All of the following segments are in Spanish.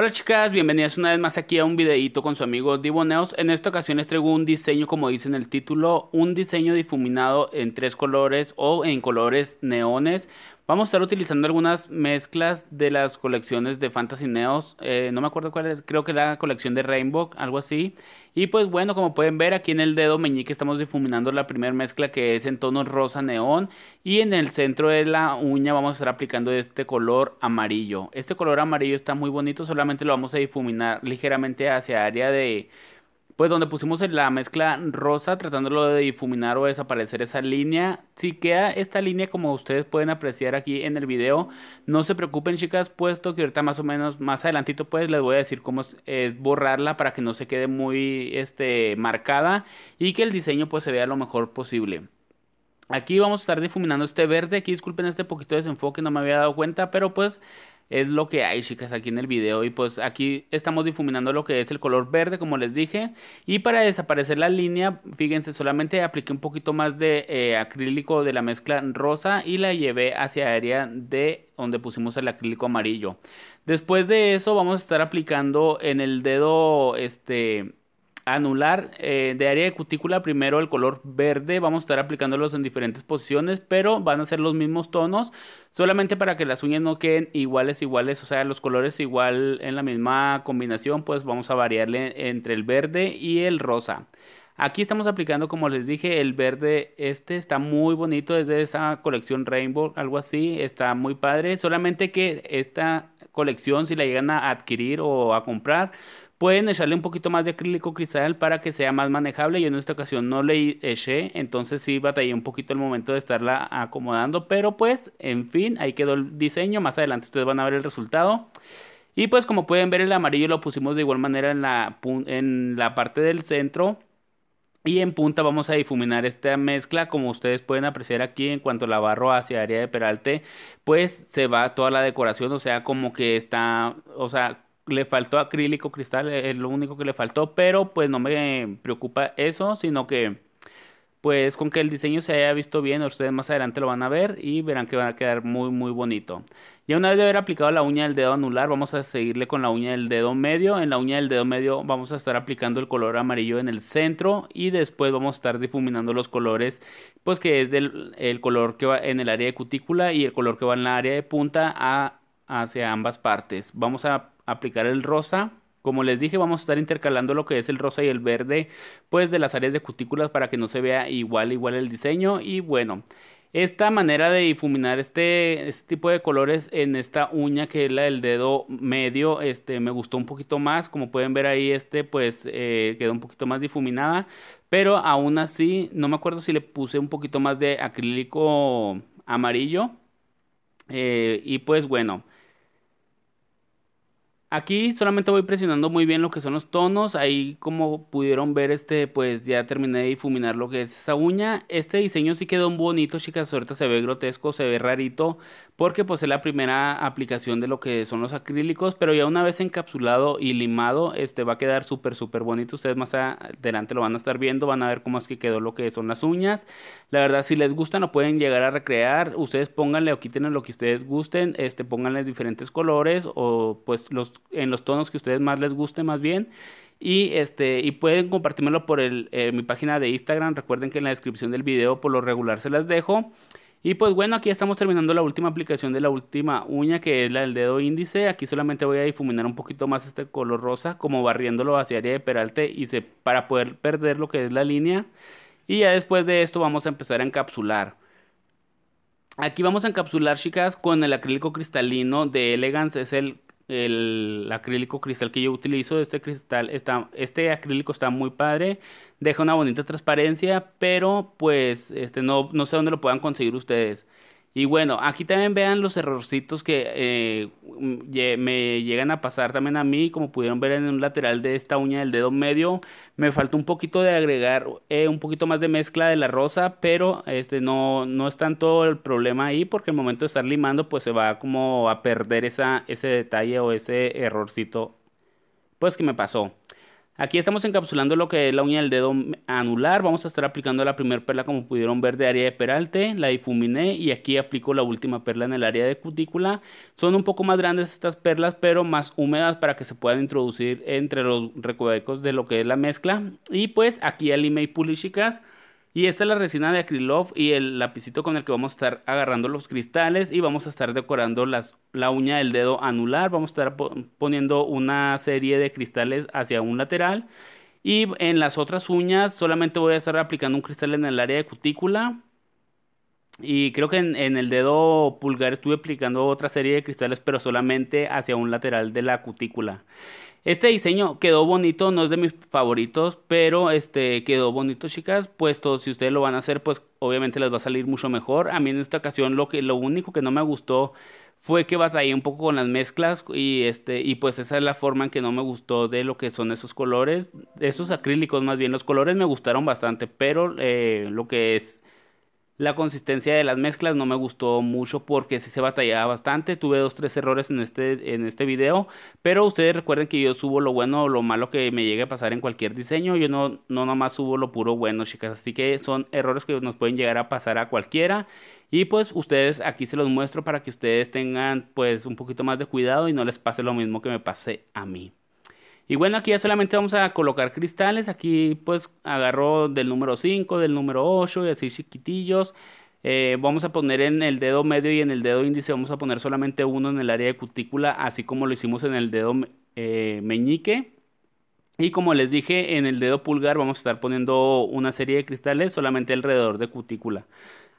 Hola chicas, bienvenidas una vez más aquí a un videito con su amigo Diboneos. En esta ocasión les traigo un diseño, como dice en el título, un diseño difuminado en tres colores o en colores neones. Vamos a estar utilizando algunas mezclas de las colecciones de Fantasy Neos. Eh, no me acuerdo cuál es, creo que la colección de Rainbow, algo así. Y pues bueno, como pueden ver aquí en el dedo meñique estamos difuminando la primera mezcla que es en tono rosa neón. Y en el centro de la uña vamos a estar aplicando este color amarillo. Este color amarillo está muy bonito, solamente lo vamos a difuminar ligeramente hacia área de pues donde pusimos la mezcla rosa tratándolo de difuminar o desaparecer esa línea. Si queda esta línea como ustedes pueden apreciar aquí en el video, no se preocupen chicas, puesto que ahorita más o menos más adelantito pues les voy a decir cómo es, borrarla para que no se quede muy este, marcada y que el diseño pues se vea lo mejor posible. Aquí vamos a estar difuminando este verde, aquí disculpen este poquito de desenfoque, no me había dado cuenta, pero pues es lo que hay chicas aquí en el video. Y pues aquí estamos difuminando lo que es el color verde como les dije. Y para desaparecer la línea fíjense solamente apliqué un poquito más de eh, acrílico de la mezcla rosa y la llevé hacia área de donde pusimos el acrílico amarillo. Después de eso vamos a estar aplicando en el dedo este anular eh, de área de cutícula primero el color verde vamos a estar aplicándolos en diferentes posiciones pero van a ser los mismos tonos solamente para que las uñas no queden iguales iguales o sea los colores igual en la misma combinación pues vamos a variarle entre el verde y el rosa Aquí estamos aplicando, como les dije, el verde este está muy bonito, es de esa colección Rainbow, algo así, está muy padre. Solamente que esta colección, si la llegan a adquirir o a comprar, Pueden echarle un poquito más de acrílico cristal para que sea más manejable. Yo en esta ocasión no le eché, entonces sí batallé un poquito el momento de estarla acomodando. Pero pues, en fin, ahí quedó el diseño. Más adelante ustedes van a ver el resultado. Y pues como pueden ver el amarillo lo pusimos de igual manera en la, en la parte del centro. Y en punta vamos a difuminar esta mezcla, como ustedes pueden apreciar aquí en cuanto la barro hacia área de peralte, pues se va toda la decoración, o sea, como que está, o sea, le faltó acrílico cristal, es lo único que le faltó, pero pues no me preocupa eso, sino que pues con que el diseño se haya visto bien, ustedes más adelante lo van a ver y verán que va a quedar muy muy bonito. Ya una vez de haber aplicado la uña del dedo anular, vamos a seguirle con la uña del dedo medio. En la uña del dedo medio vamos a estar aplicando el color amarillo en el centro y después vamos a estar difuminando los colores, pues que es del, el color que va en el área de cutícula y el color que va en la área de punta a, hacia ambas partes. Vamos a aplicar el rosa. Como les dije, vamos a estar intercalando lo que es el rosa y el verde, pues de las áreas de cutículas para que no se vea igual, igual el diseño. Y bueno, esta manera de difuminar este, este, tipo de colores en esta uña que es la del dedo medio, este, me gustó un poquito más. Como pueden ver ahí, este pues eh, quedó un poquito más difuminada. Pero aún así, no me acuerdo si le puse un poquito más de acrílico amarillo. Eh, y pues bueno. Aquí solamente voy presionando muy bien lo que son los tonos. Ahí como pudieron ver, este pues ya terminé de difuminar lo que es esa uña. Este diseño sí quedó bonito, chicas. Ahorita se ve grotesco, se ve rarito. Porque pues es la primera aplicación de lo que son los acrílicos. Pero ya una vez encapsulado y limado, este va a quedar súper, súper bonito. Ustedes más adelante lo van a estar viendo. Van a ver cómo es que quedó lo que son las uñas. La verdad, si les gusta, lo pueden llegar a recrear. Ustedes pónganle o quítenle lo que ustedes gusten. Este, pónganle diferentes colores o pues los en los tonos que ustedes más les guste más bien. Y, este, y pueden compartírmelo por el, eh, mi página de Instagram. Recuerden que en la descripción del video por lo regular se las dejo. Y pues bueno, aquí estamos terminando la última aplicación de la última uña que es la del dedo índice. Aquí solamente voy a difuminar un poquito más este color rosa como barriéndolo hacia área de peralte y se, para poder perder lo que es la línea. Y ya después de esto vamos a empezar a encapsular. Aquí vamos a encapsular chicas con el acrílico cristalino de Elegance. Es el el acrílico cristal que yo utilizo. Este cristal está, este acrílico está muy padre, deja una bonita transparencia, pero pues este no, no sé dónde lo puedan conseguir ustedes. Y bueno, aquí también vean los errorcitos que eh, me llegan a pasar también a mí, como pudieron ver en un lateral de esta uña del dedo medio. Me faltó un poquito de agregar eh, un poquito más de mezcla de la rosa, pero este no, no es tanto el problema ahí, porque el momento de estar limando, pues se va como a perder esa, ese detalle o ese errorcito, pues que me pasó. Aquí estamos encapsulando lo que es la uña del dedo anular. Vamos a estar aplicando la primera perla como pudieron ver de área de peralte. La difuminé y aquí aplico la última perla en el área de cutícula. Son un poco más grandes estas perlas pero más húmedas para que se puedan introducir entre los recovecos de lo que es la mezcla. Y pues aquí el y Pulley chicas. Y esta es la resina de Acrylof y el lapicito con el que vamos a estar agarrando los cristales y vamos a estar decorando las, la uña del dedo anular. Vamos a estar poniendo una serie de cristales hacia un lateral. Y en las otras uñas solamente voy a estar aplicando un cristal en el área de cutícula. Y creo que en, en, el dedo pulgar estuve aplicando otra serie de cristales, pero solamente hacia un lateral de la cutícula. Este diseño quedó bonito, no es de mis favoritos, pero este quedó bonito, chicas. Puesto si ustedes lo van a hacer, pues obviamente les va a salir mucho mejor. A mí en esta ocasión lo que lo único que no me gustó fue que batallé un poco con las mezclas y este y pues esa es la forma en que no me gustó de lo que son esos colores, esos acrílicos más bien. Los colores me gustaron bastante, pero eh, lo que es la consistencia de las mezclas no me gustó mucho porque sí se batallaba bastante. Tuve dos, tres errores en este, en este video. Pero ustedes recuerden que yo subo lo bueno o lo malo que me llegue a pasar en cualquier diseño. Yo no, no nomás subo lo puro bueno, chicas. Así que son errores que nos pueden llegar a pasar a cualquiera. Y pues ustedes aquí se los muestro para que ustedes tengan pues un poquito más de cuidado y no les pase lo mismo que me pase a mí. Y bueno, aquí ya solamente vamos a colocar cristales. Aquí pues agarro del número 5, del número 8 y así chiquitillos. Eh, vamos a poner en el dedo medio y en el dedo índice vamos a poner solamente uno en el área de cutícula, así como lo hicimos en el dedo eh, meñique. Y como les dije, en el dedo pulgar vamos a estar poniendo una serie de cristales solamente alrededor de cutícula.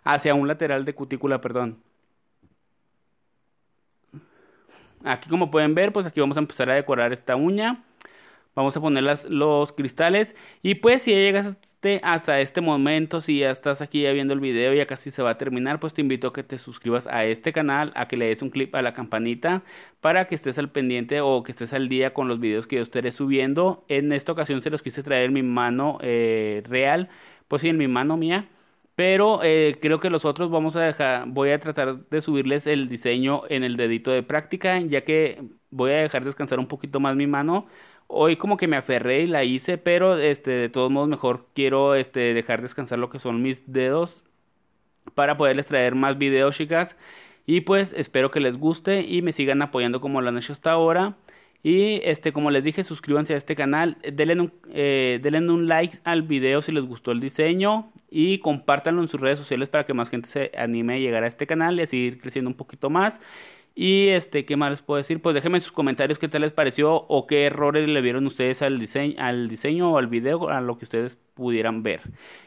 Hacia un lateral de cutícula, perdón. Aquí como pueden ver, pues aquí vamos a empezar a decorar esta uña. Vamos a poner los cristales. Y pues si ya llegaste hasta este momento, si ya estás aquí ya viendo el video, ya casi se va a terminar, pues te invito a que te suscribas a este canal, a que le des un clip a la campanita para que estés al pendiente o que estés al día con los videos que yo estaré subiendo. En esta ocasión se los quise traer en mi mano eh, real, pues sí, en mi mano mía. Pero eh, creo que los otros vamos a dejar, voy a tratar de subirles el diseño en el dedito de práctica, ya que voy a dejar descansar un poquito más mi mano Hoy como que me aferré y la hice, pero este, de todos modos mejor quiero este, dejar descansar lo que son mis dedos para poderles traer más videos, chicas. Y pues espero que les guste y me sigan apoyando como lo han hecho hasta ahora. Y este, como les dije, suscríbanse a este canal, denle eh, denle un like al video si les gustó el diseño y compártanlo en sus redes sociales para que más gente se anime a llegar a este canal y a seguir creciendo un poquito más. Y este, ¿qué más les puedo decir? Pues déjenme en sus comentarios qué tal les pareció o qué errores le vieron ustedes al diseño, al diseño o al video, a lo que ustedes pudieran ver.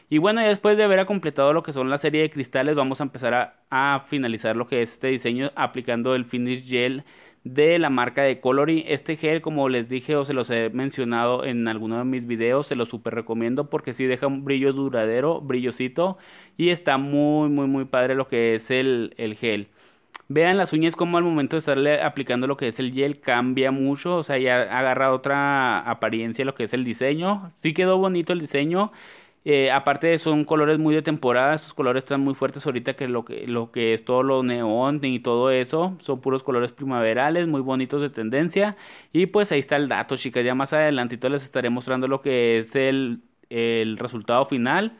Y bueno, después de haber completado lo que son la serie de cristales, vamos a empezar a, finalizar lo que es este diseño aplicando el finish gel de la marca de Coloring. Este gel, como les dije o se los he mencionado en alguno de mis videos, se los super recomiendo porque sí deja un brillo duradero, brillosito y está muy, muy, muy padre lo que es el, el gel. Vean las uñas como al momento de estarle aplicando lo que es el gel cambia mucho, o sea, ya agarra otra apariencia lo que es el diseño. Sí quedó bonito el diseño. Eh, aparte son colores muy de temporada, esos colores están muy fuertes ahorita que lo que, lo que es todo lo neón y todo eso, son puros colores primaverales, muy bonitos de tendencia. Y pues ahí está el dato, chicas, ya más adelantito les estaré mostrando lo que es el, el resultado final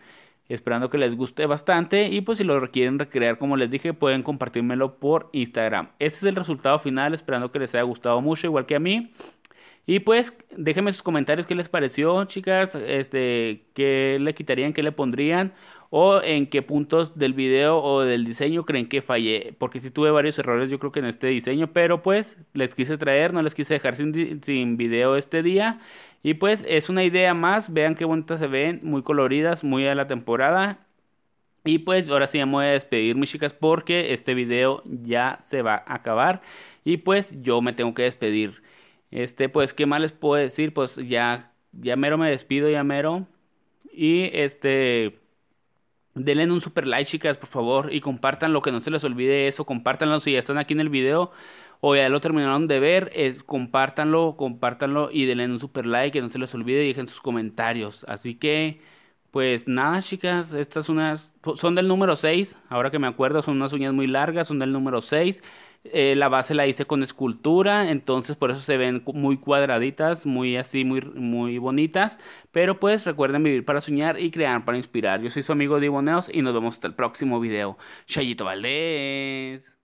esperando que les guste bastante y pues si lo requieren recrear como les dije pueden compartírmelo por Instagram. Este es el resultado final, esperando que les haya gustado mucho igual que a mí. Y pues déjenme sus comentarios qué les pareció, chicas, este, qué le quitarían, qué le pondrían o en qué puntos del video o del diseño creen que fallé, porque si tuve varios errores yo creo que en este diseño, pero pues les quise traer, no les quise dejar sin, sin video este día y pues es una idea más, vean qué bonitas se ven, muy coloridas, muy a la temporada. Y pues ahora sí me voy a despedir mis chicas porque este video ya se va a acabar y pues yo me tengo que despedir. Este pues qué más les puedo decir, pues ya ya mero me despido, ya mero. Y este denle un super like chicas por favor y compartan lo que no se les olvide eso, compártanlo si ya están aquí en el video o ya lo terminaron de ver, es compártanlo, compártanlo y denle un super like, que no se les olvide y dejen sus comentarios. Así que, Pues nada, chicas, estas unas son del número 6, ahora que me acuerdo, son unas uñas muy largas, son del número 6. Eh, la base la hice con escultura, entonces por eso se ven muy cuadraditas, muy así, muy, muy bonitas. Pero pues recuerden vivir para soñar y crear para inspirar. Yo soy su amigo Diboneos y nos vemos hasta el próximo video. Chayito Valdés.